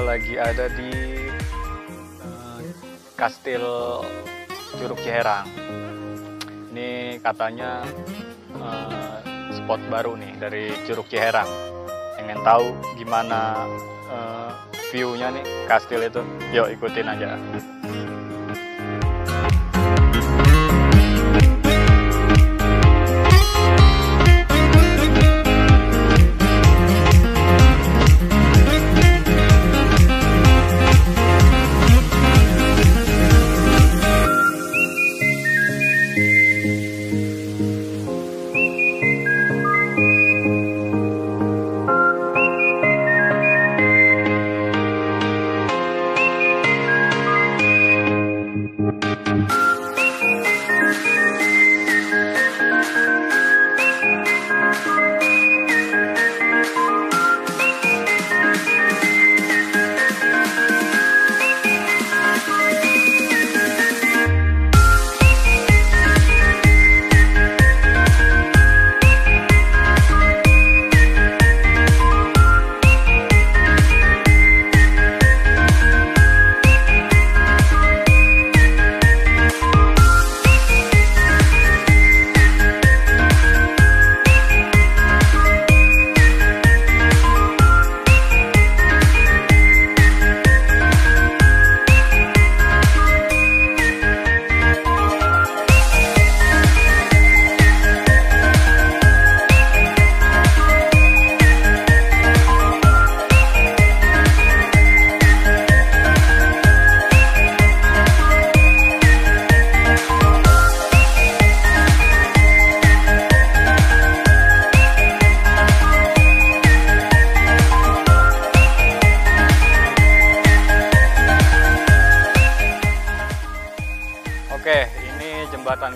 lagi ada di uh, Kastil Curug Ciherang. Ini katanya uh, spot baru nih dari Curug Ciherang. Pengen tahu gimana uh, view-nya nih kastil itu? Yuk ikutin aja.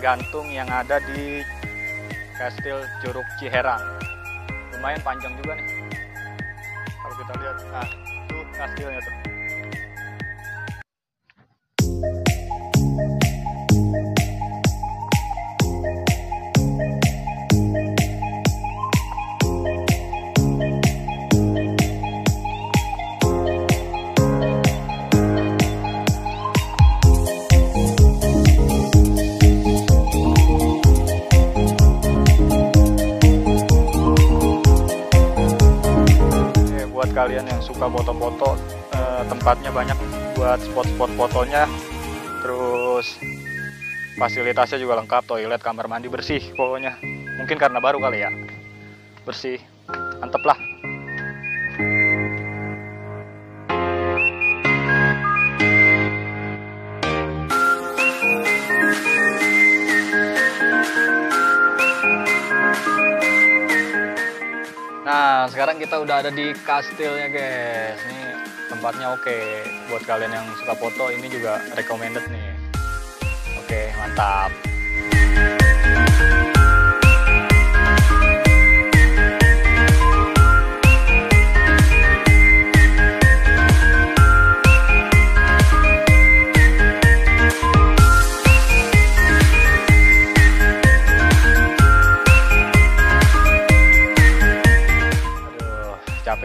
Gantung yang ada di Kastil Curug Ciherang. Lumayan panjang juga nih. Kalau kita lihat, nah itu kastilnya tuh. Kalian yang suka foto-foto eh, tempatnya banyak buat spot-spot fotonya. Terus fasilitasnya juga lengkap toilet kamar mandi bersih pokoknya. Mungkin karena baru kali ya. Bersih mantep lah Nah, sekarang kita udah ada di kastilnya, guys. Ini tempatnya oke buat kalian yang suka foto. Ini juga recommended nih. Oke, mantap.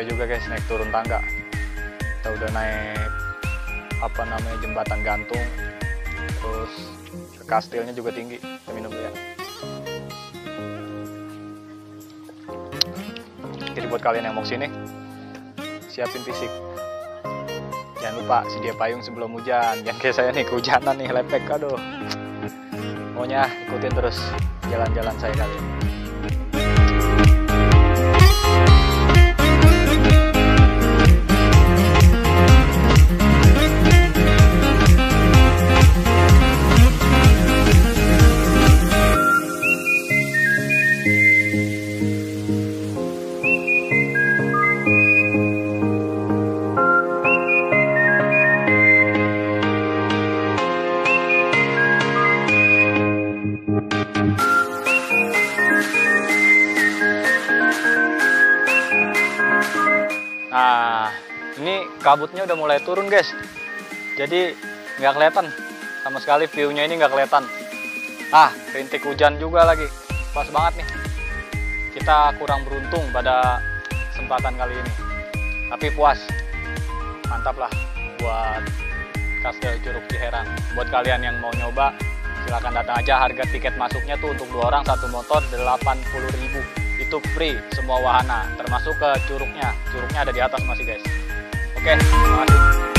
Capek juga guys naik turun tangga. Kita udah naik apa namanya jembatan gantung. Terus ke kastilnya juga tinggi. Kita minum ya. Jadi buat kalian yang mau sini, siapin fisik. Jangan lupa sedia payung sebelum hujan. Jangan kayak saya nih kehujanan nih lepek. Aduh. Pokoknya ikutin terus jalan-jalan saya kali ini. Nah, ini kabutnya udah mulai turun guys. Jadi nggak kelihatan sama sekali view-nya ini nggak kelihatan. Ah, rintik hujan juga lagi. Pas banget nih. Kita kurang beruntung pada kesempatan kali ini. Tapi puas. mantap lah buat Kastil Curug Ciherang buat kalian yang mau nyoba silahkan datang aja harga tiket masuknya tuh untuk dua orang satu motor 80.000 itu free semua wahana termasuk ke curugnya. Curugnya ada di atas masih guys. Oke terima kasih